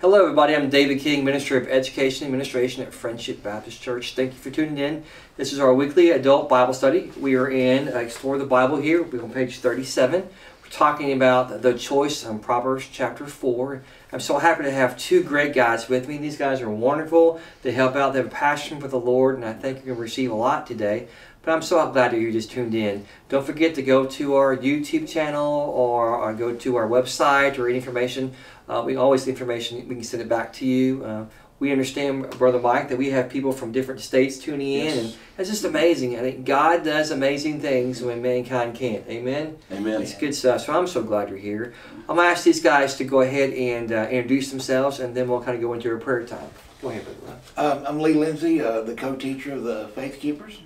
Hello, everybody. I'm David King, Minister of Education and Administration at Friendship Baptist Church. Thank you for tuning in. This is our weekly adult Bible study. We are in uh, Explore the Bible here. We're on page 37. We're talking about the choice on Proverbs chapter 4. I'm so happy to have two great guys with me. These guys are wonderful. They help out. They have a passion for the Lord, and I think you're going to receive a lot today. But I'm so glad that you just tuned in. Don't forget to go to our YouTube channel or, or go to our website or any information. Uh, we always the information we can send it back to you. Uh, we understand, Brother Mike, that we have people from different states tuning in, Yes. and it's just amazing. I think God does amazing things when mankind can't. Amen. Amen. It's good stuff. So I'm so glad you're here. I'm gonna ask these guys to go ahead and uh, introduce themselves, and then we'll kind of go into a prayer time. Go ahead, Brother. Mike. Um, I'm Lee Lindsay, uh, the co-teacher of the Faith Keepers.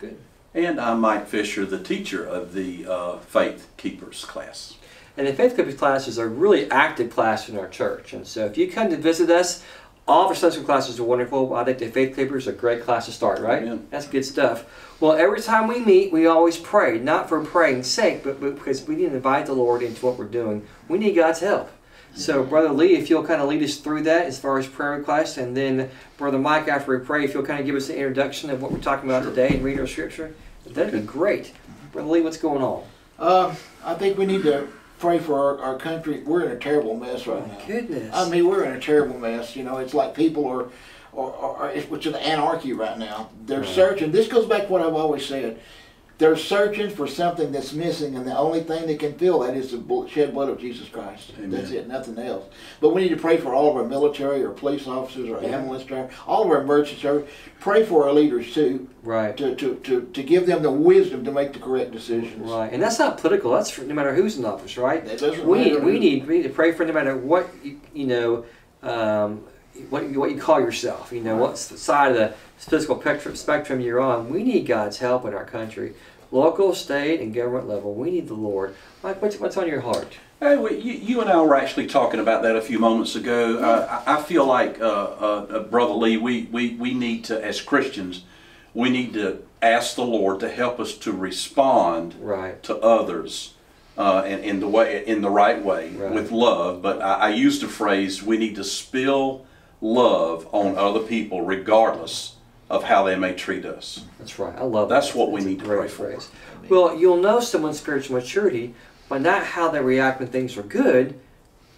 Good. And I'm Mike Fisher, the teacher of the uh, Faith Keepers class. And the Faith Keepers class is a really active class in our church. And so if you come to visit us, all of our Sunday school classes are wonderful. I think the Faith Keepers are a great class to start, right? Amen. That's good stuff. Well, every time we meet, we always pray, not for praying's sake, but, but because we need to invite the Lord into what we're doing. We need God's help. So, Brother Lee, if you'll kind of lead us through that as far as prayer requests, and then Brother Mike, after we pray, if you'll kind of give us an introduction of what we're talking about Sure. today and read our scripture, that'd be great. Brother Lee, what's going on? Uh, I think we need to pray for our, our country. We're in a terrible mess right now. Goodness. I mean, we're in a terrible mess. You know, it's like people are, are, are, are it's, it's an anarchy right now. They're Right. searching. This goes back to what I've always said. They're searching for something that's missing, and the only thing that can fill that is the shed blood of Jesus Christ. Amen. That's it, nothing else. But we need to pray for all of our military, or police officers, or Yeah. ambulance drivers, all of our emergency service. Pray for our leaders too, right. to, to, to, to give them the wisdom to make the correct decisions. Right, and that's not political. That's for no matter who's in office, right? That doesn't We matter need, we need we need to pray for no matter what you, you know, um, what you, what you call yourself. You know, Right. what side of the physical spectrum, spectrum you're on. We need God's help in our country, local, state, and government level. We need the Lord. Mike, what's what's on your heart? Hey, we, you, you and I were actually talking about that a few moments ago. Uh, I, I feel like, uh, uh, uh, Brother Lee, we, we, we need to, as Christians, we need to ask the Lord to help us to respond Right. to others uh, in, in the way in the right way Right. with love. But I, I used a phrase we need to spill love on other people regardless of how they may treat us. That's right. I love That's that. what we That's a need to pray for. phrase. Well, you'll know someone's spiritual maturity by not how they react when things are good,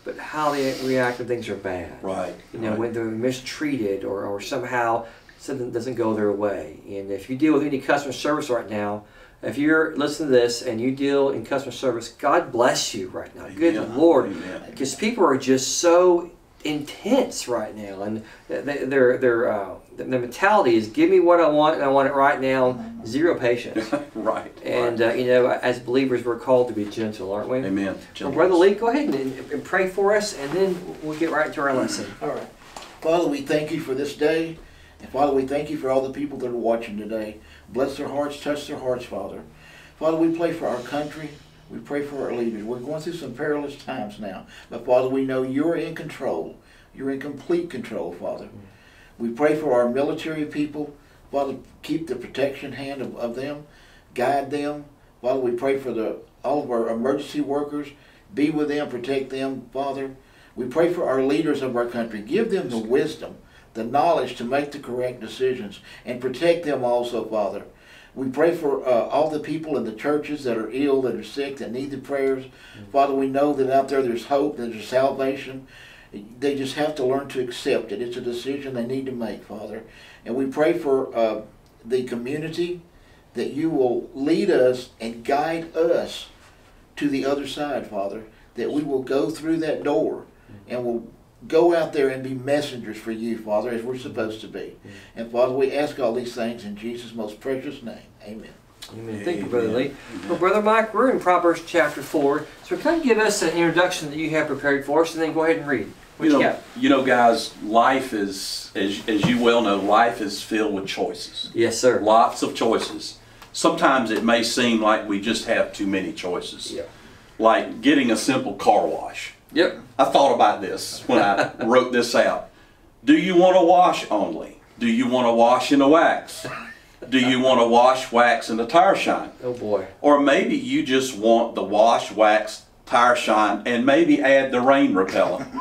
but how they react when things are bad. Right. you know, right. when they're mistreated or, or somehow something doesn't go their way. And if you deal with any customer service right now, if you're listening to this and you deal in customer service, God bless you right now. Good. Lord. Because people are just so intense right now. And their, their, uh, the mentality is give me what I want and I want it right now, zero patience. right. And, right. uh, you know, as believers, we're called to be gentle, aren't we? Amen. Well, Brother Lee, go ahead and, and pray for us, and then we'll get right to our lesson. All right. Father, we thank you for this day. And Father, we thank you for all the people that are watching today. Bless their hearts, touch their hearts, Father. Father, we pray for our country. We pray for our leaders. We're going through some perilous times now. But Father, we know you're in control. You're in complete control, Father. We pray for our military people. Father, keep the protection hand of, of them. Guide them. Father, we pray for the all of our emergency workers. Be with them, protect them, Father. We pray for our leaders of our country. Give them the wisdom, the knowledge to make the correct decisions, and protect them also, Father. We pray for uh, all the people in the churches that are ill, that are sick, that need the prayers. Father, we know that out there there's hope, that there's salvation. They just have to learn to accept it. It's a decision they need to make, Father. And we pray for uh, the community that you will lead us and guide us to the other side, Father. That we will go through that door and will go out there and be messengers for you, Father, as we're supposed to be. Mm-hmm. And Father, we ask all these things in Jesus' most precious name. Amen. Amen. Thank you, Brother Amen. Lee. Well, Brother Mike, we're in Proverbs chapter 4. So kind of give us an introduction that you have prepared for us, and then go ahead and read. What you you, know, got? you know, guys, life is, as, as you well know, life is filled with choices. Yes, sir. Lots of choices. Sometimes it may seem like we just have too many choices. Yeah. Like getting a simple car wash. Yep. I thought about this when I wrote this out. Do you want to wash only? Do you want to wash in a wax? Do you want to wash, wax, and the tire shine? Oh, boy. Or maybe you just want the wash, wax, tire shine, and maybe add the rain repellent.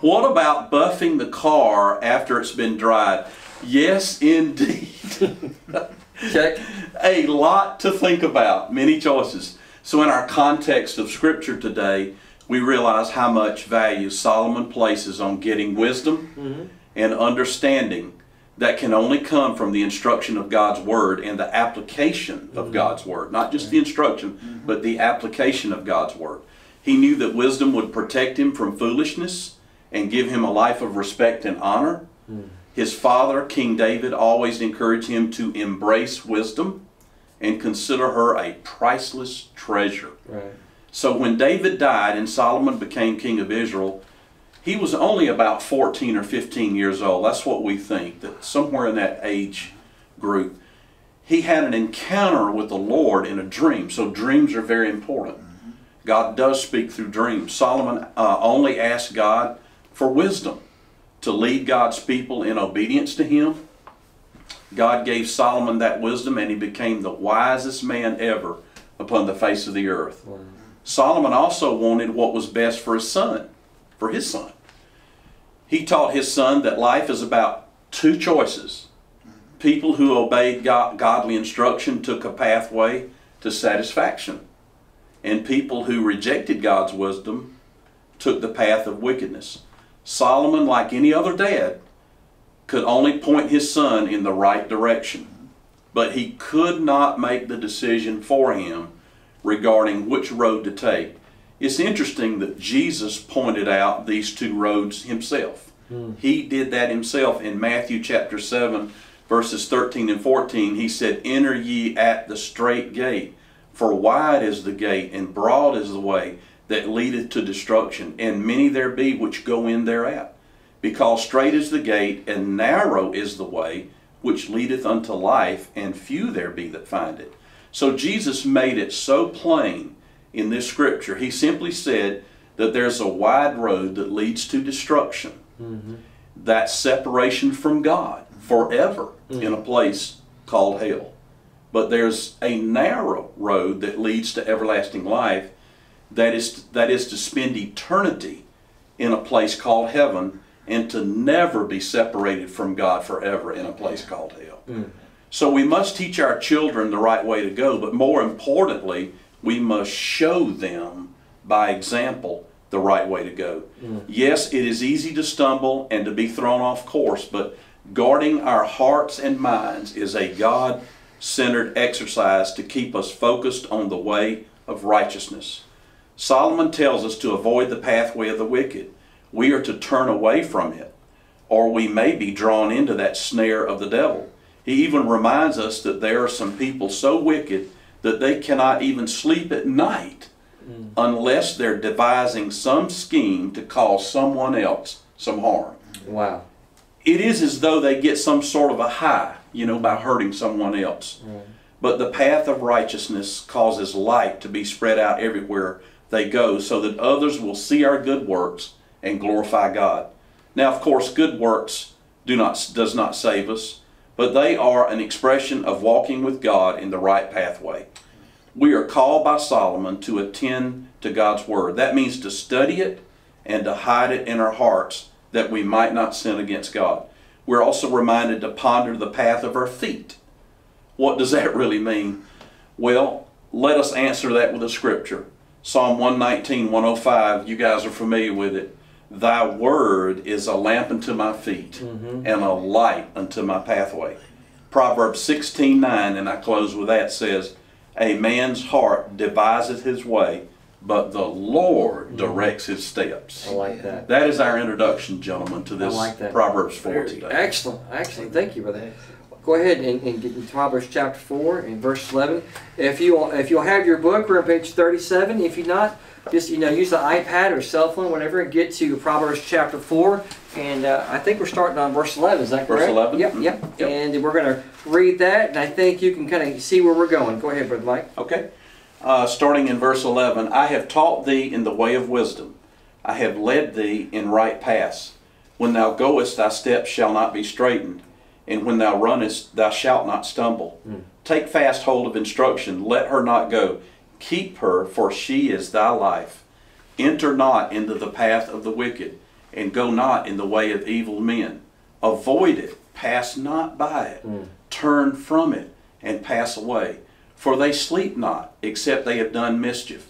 What about buffing the car after it's been dried? Yes, indeed. Check. a lot to think about, many choices. So, in our context of Scripture today, we realize how much value Solomon places on getting wisdom mm-hmm. and understanding that can only come from the instruction of God's Word and the application of mm-hmm. God's Word. Not just the mm-hmm. instruction, but the application of God's Word. He knew that wisdom would protect him from foolishness and give him a life of respect and honor. His father, King David, always encouraged him to embrace wisdom and consider her a priceless treasure. Right. So when David died and Solomon became king of Israel, he was only about 14 or 15 years old. That's what we think, that somewhere in that age group. He had an encounter with the Lord in a dream. So dreams are very important. God does speak through dreams. Solomon uh, only asked God for wisdom to lead God's people in obedience to him. God gave Solomon that wisdom and he became the wisest man ever upon the face of the earth. Solomon also wanted what was best for his son, for his son. He taught his son that life is about two choices. People who obeyed God, godly instruction took a pathway to satisfaction, and people who rejected God's wisdom took the path of wickedness. Solomon, like any other dad, could only point his son in the right direction, but he could not make the decision for him regarding which road to take. It's interesting that Jesus pointed out these two roads himself. Hmm. He did that himself in Matthew chapter 7, verses 13 and 14. He said, Enter ye at the strait gate, for wide is the gate, and broad is the way that leadeth to destruction, and many there be which go in thereat. Because strait is the gate, and narrow is the way which leadeth unto life, and few there be that find it. So Jesus made it so plain in this scripture. He simply said that there's a wide road that leads to destruction. Mm-hmm. That separation from God forever mm. in a place called hell. But there's a narrow road that leads to everlasting life that is that is to spend eternity in a place called heaven and to never be separated from God forever in a place mm. called hell. Mm. So we must teach our children the right way to go, but more importantly, we must show them by example the right way to go. Mm. Yes, it is easy to stumble and to be thrown off course, but guarding our hearts and minds is a God centered exercise to keep us focused on the way of righteousness. Solomon tells us to avoid the pathway of the wicked. We are to turn away from it, or we may be drawn into that snare of the devil. He even reminds us that there are some people so wicked that they cannot even sleep at night mm. unless they're devising some scheme to cause someone else some harm. Wow. It is as though they get some sort of a high, you know, by hurting someone else. But the path of righteousness causes light to be spread out everywhere they go so that others will see our good works and glorify God. Now, of course, good works do not does not save us, but they are an expression of walking with God in the right pathway. We are called by Solomon to attend to God's word. That means to study it and to hide it in our hearts that we might not sin against God. We're also reminded to ponder the path of our feet. What does that really mean? Well, let us answer that with a scripture. Psalm 119, 105, you guys are familiar with it. Thy word is a lamp unto my feet mm-hmm. and a light unto my pathway. Proverbs 16, 9, and I close with that says, A man's heart deviseth his way, but the Lord mm-hmm. directs his steps. I like that. That is our introduction, gentlemen, to this like. Proverbs 4 Very today. excellent. Excellent. Thank you, brother. Go ahead and, and get in Proverbs chapter 4 and verse 11. If you if you'll have your book, we're on page 37. If you're not, just you know use the iPad or cell phone, whatever, and get to Proverbs chapter 4. And uh, I think we're starting on verse 11. Is that correct? Verse 11? Yep, yep. Yep. And we're going to read that, and I think you can kind of see where we're going. Go ahead, brother Mike. Okay. Uh, starting in verse 11 I have taught thee in the way of wisdom, I have led thee in right paths. When thou goest, thy steps shall not be straitened, and when thou runnest, thou shalt not stumble. Take fast hold of instruction, let her not go. Keep her, for she is thy life. Enter not into the path of the wicked, and go not in the way of evil men. Avoid it, pass not by it, hmm. turn from it, and pass away. For they sleep not, except they have done mischief,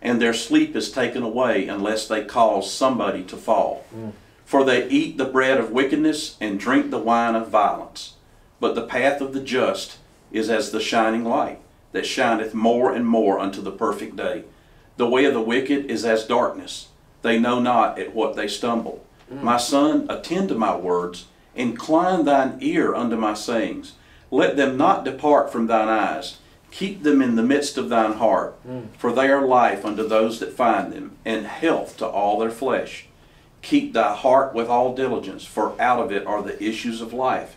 and their sleep is taken away unless they cause somebody to fall. Hmm. For they eat the bread of wickedness and drink the wine of violence. But the path of the just is as the shining light, that shineth more and more unto the perfect day. The way of the wicked is as darkness. They know not at what they stumble. Mm. My son, attend to my words, incline thine ear unto my sayings. Let them not depart from thine eyes. Keep them in the midst of thine heart, mm. for they are life unto those that find them, and health to all their flesh. Keep thy heart with all diligence, for out of it are the issues of life.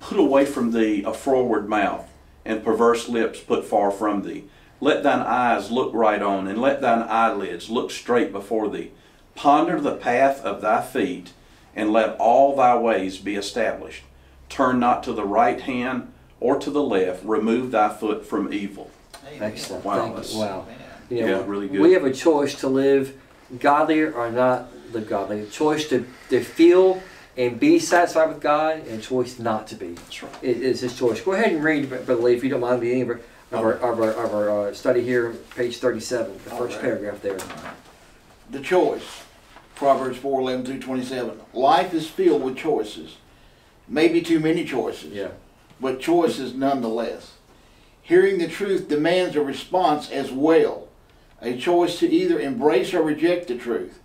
Put away from thee a froward mouth, and perverse lips put far from thee. Let thine eyes look right on, and let thine eyelids look straight before thee. Ponder the path of thy feet, and let all thy ways be established. Turn not to the right hand or to the left. Remove thy foot from evil. Excellent. Wow, Thank you. Wow. You Yeah, really good. We have a choice to live godly or not live godly. A choice to, to feel and be satisfied with God, and a choice not to be. That's right. It is his choice. Go ahead and read, Lee, if you don't mind the beginning of our, of our, of our, of our uh, study here, page 37, the All first right. paragraph there. The choice. Proverbs 4 11 through 27. Life is filled with choices. Maybe too many choices, Yeah. but choices nonetheless. Hearing the truth demands a response as well, a choice to either embrace or reject the truth.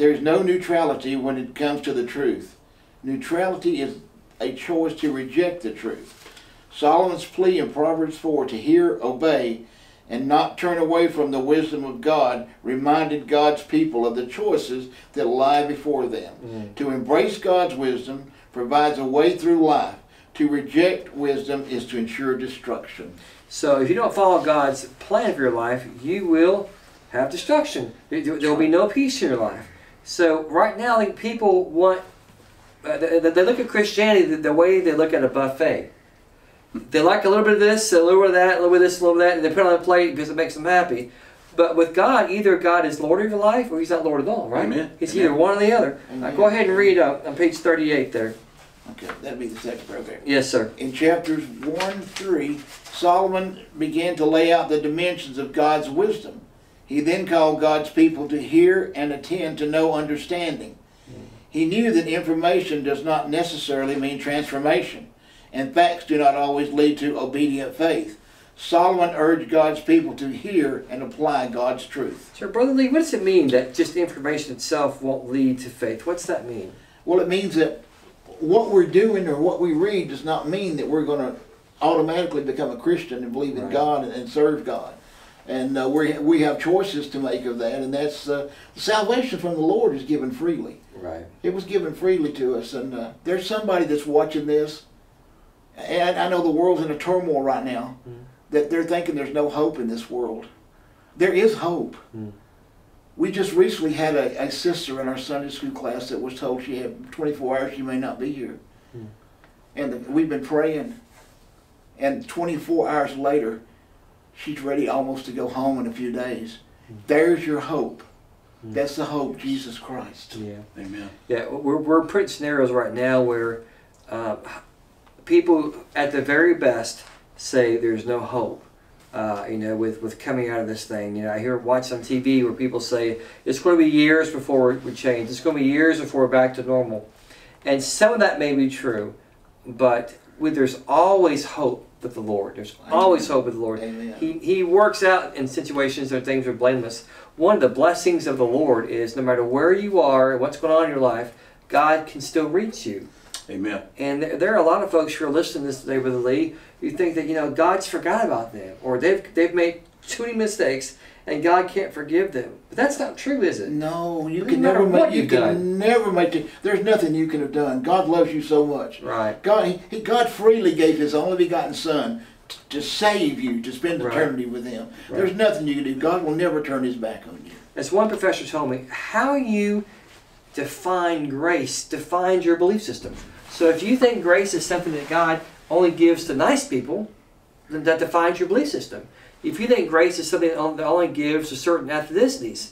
There is no neutrality when it comes to the truth. Neutrality is a choice to reject the truth. Solomon's plea in Proverbs 4 to hear, obey, and not turn away from the wisdom of God reminded God's people of the choices that lie before them. Mm-hmm. To embrace God's wisdom provides a way through life. To reject wisdom is to ensure destruction. So if you don't follow God's plan for your life, you will have destruction. There there will be no peace in your life. So right now, I think people want, uh, they, they look at Christianity the, the way they look at a buffet. They like a little bit of this, a little bit of that, a little bit of this, a little bit of that, and they put it on a plate because it makes them happy. But with God, either God is Lord of your life or He's not Lord at all, right? Amen. He's Amen. either one or the other. Amen. go ahead and read uh, on page 38 there. Okay, that'd be the second paragraph. Yes, sir. In chapters 1 3, Solomon began to lay out the dimensions of God's wisdom. He then called God's people to hear and attend to know understanding. He knew that information does not necessarily mean transformation, and facts do not always lead to obedient faith. Solomon urged God's people to hear and apply God's truth. So, Brother Lee, what does it mean that just information itself won't lead to faith? What's that mean? Well, it means that what we're doing or what we read does not mean that we're going to automatically become a Christian and believe in Right. God and, and serve God. And uh, we we have choices to make of that, and that's uh, salvation from the Lord is given freely. Right. It was given freely to us, and uh, there's somebody that's watching this, and I know the world's in a turmoil right now. Mhm. That they're thinking there's no hope in this world. There is hope. Mm. We just recently had a, a sister in our Sunday school class that was told she had 24 hours she may not be here. Hmm. And the, we've been praying, and 24 hours later, she's ready almost to go home in a few days. There's your hope. Hmm. That's the hope, Jesus Christ. Yeah. Amen. Yeah, we're, we're putting scenarios right now where uh, people, at the very best, say there's no hope. Uh, you know, with, with coming out of this thing, you know, I hear watch on TV where people say it's going to be years before we change. It's going to be years before we're back to normal, and some of that may be true, but with, there's always hope with the Lord. There's always hope with the Lord. Amen. He, he works out in situations where things are blameless. One of the blessings of the Lord is no matter where you are and what's going on in your life, God can still reach you. Amen. And there, there are a lot of folks who are listening to this today, Brother Lee, who think that, you know, God's forgot about them or they've, they've made too many mistakes and God can't forgive them. But that's not true, is it? No, you can never make. You can done. never make. The, there's nothing you can have done. God loves you so much. Right. God, he, he- God freely gave His only begotten Son t- to save you, to spend Right. eternity with Him. Right. There's nothing you can do. God will never turn His back on you. As one professor told me, how you define grace defines your belief system. So if you think grace is something that God only gives to nice people, then that defines your belief system. If you think grace is something that only gives to certain ethnicities,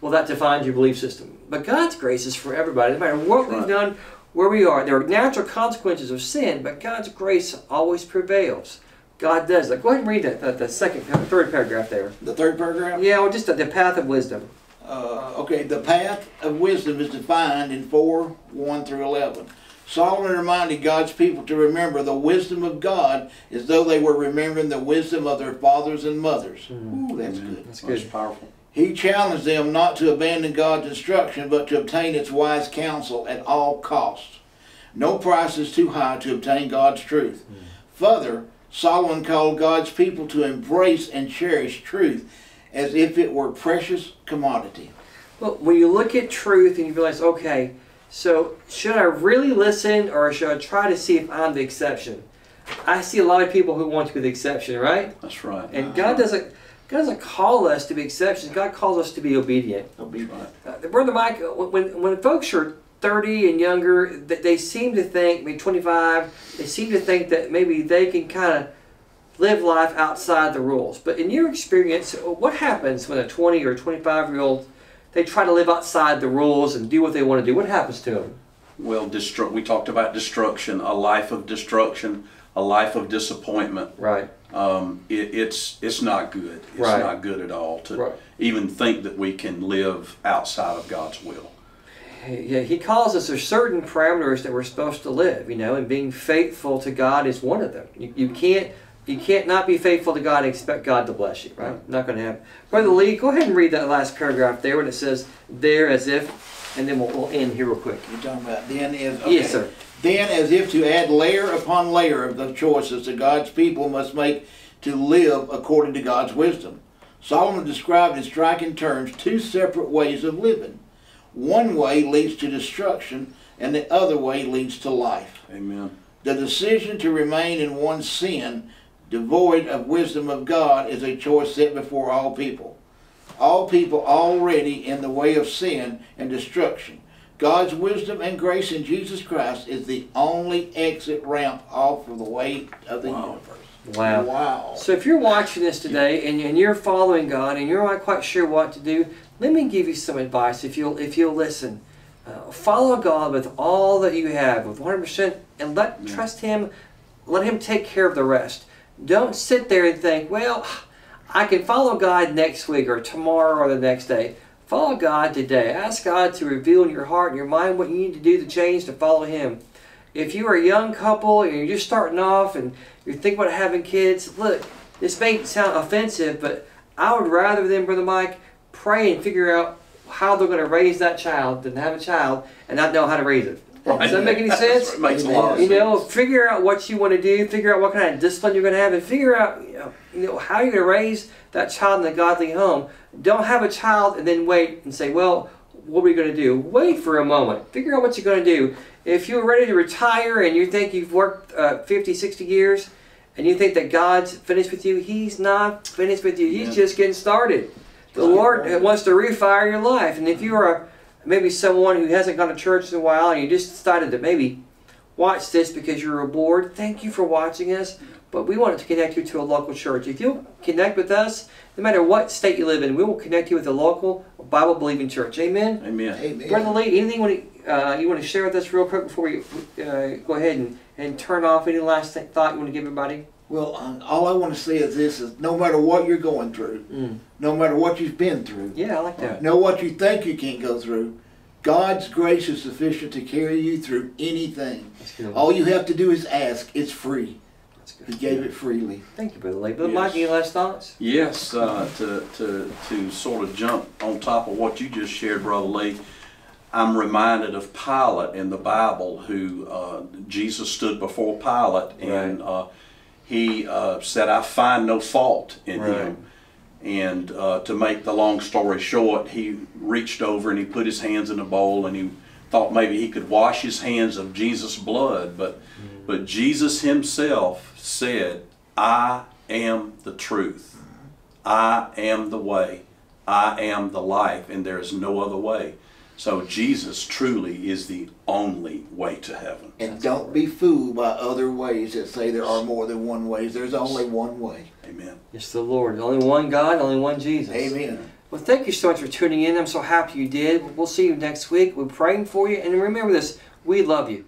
well, that defines your belief system. But God's grace is for everybody, no matter what we've done, where we are. There are natural consequences of sin, but God's grace always prevails. God does that. Go ahead and read that, that the second, third paragraph there. The third paragraph? Yeah, well, just the, the path of wisdom. Uh, okay, the path of wisdom is defined in 4 1 through 11. Solomon reminded God's people to remember the wisdom of God as though they were remembering the wisdom of their fathers and mothers. Hmm. Ooh, that's Amen. good. That's That's powerful. He challenged them not to abandon God's instruction, but to obtain its wise counsel at all costs. No price is too high to obtain God's truth. Hmm. Further, Solomon called God's people to embrace and cherish truth as if it were precious commodity. Well, when you look at truth and you realize, okay, so should I really listen or should I try to see if I'm the exception? I see a lot of people who want to be the exception, right? That's right. And God doesn't God doesn't call us to be exceptions. God calls us to be obedient. Obedient. Uh, Brother Mike, uh, when when folks are 30 and younger, that they seem to think, maybe 25, they seem to think that maybe they can kind of live life outside the rules. But in your experience, uh, what happens when a 20 or 25 year old they try to live outside the rules and do what they want to do? What happens to them? Well, destru- we talked about destruction, a life of destruction, a life of disappointment. Right. Um, it, it's it's not good. It's Right. not good at all to Right. even think that we can live outside of God's will. Yeah, he calls us there's certain parameters that we're supposed to live, you know, and being faithful to God is one of them. You, you can't you can't not be faithful to God and expect God to bless you, right? Not going to happen. Brother Lee, go ahead and read that last paragraph there when it says there as if, and then we'll, we'll end here real quick. You're talking about then as, okay. Yes, sir. Then, as if to add layer upon layer of the choices that God's people must make to live according to God's wisdom. Solomon described in striking terms two separate ways of living. One way leads to destruction, and the other way leads to life. Amen. The decision to remain in one's sin, devoid of wisdom of God, is a choice set before all people. All people already in the way of sin and destruction. God's wisdom and grace in Jesus Christ is the only exit ramp off of the way of the Wow. universe. Wow. Wow. So if you're watching this today and, and you're following God and you're not quite sure what to do, let me give you some advice if you'll if you'll listen. Uh, follow God with all that you have, with 100%, and let Yeah. trust Him. Let Him take care of the rest. Don't sit there and think, well, I can follow God next week or tomorrow or the next day. Follow God today. Ask God to reveal in your heart and your mind what you need to do to change to follow Him. If you are a young couple and you're just starting off and you're thinking about having kids, look, this may sound offensive, but I would rather than, Brother Mike, pray and figure out how they're going to raise that child than have a child and not know how to raise it. Does that make any sense? It makes a lot of You know, figure out what you want to do, figure out what kind of discipline you're going to have, and figure out you know, you know how you're going to raise that child in a godly home. Don't have a child and then wait and say, well, what are we going to do? Wait for a moment. Figure out what you're going to do. If you're ready to retire and you think you've worked uh, 50, 60 years, and you think that God's finished with you, He's not finished with you. He's Yeah. just getting started. The Lord wants to refire your life. And if you are a, maybe someone who hasn't gone to church in a while and you just decided to maybe watch this because you're bored, thank you for watching us. But we wanted to connect you to a local church. If you'll connect with us, no matter what state you live in, we will connect you with a local Bible believing church. Amen. Amen. Amen. Brother Lee, anything you want to, uh, you want to share with us real quick before we uh, go ahead and, and turn off? Any last th- thought you want to give everybody? Well, um, all I want to say is this: is no matter what you're going through, Mm. no matter what you've been through, Yeah, I like that. know what you think you can't go through. God's grace is sufficient to carry you through anything. All you have to do is ask. It's free. He good. gave it freely. Thank you, Brother Lee. Brother Yes. Mike, any last thoughts? Yes, uh, to, to, to sort of jump on top of what you just shared, Brother Lee, I'm reminded of Pilate in the Bible, who uh, Jesus stood before Pilate and uh, he uh, said, I find no fault in Right. him. And uh, to make the long story short, he reached over and he put his hands in a bowl and he thought maybe he could wash his hands of Jesus' blood, but but Jesus himself said, "I am the truth. I am the way. I am the life, and there is no other way." So Jesus truly is the only way to heaven. And don't be fooled by other ways that say there are more than one ways. There's only one way. Amen. It's the Lord. Only one God, only one Jesus. Amen. Well, thank you so much for tuning in. I'm so happy you did. We'll see you next week. We're praying for you. And remember this we love you.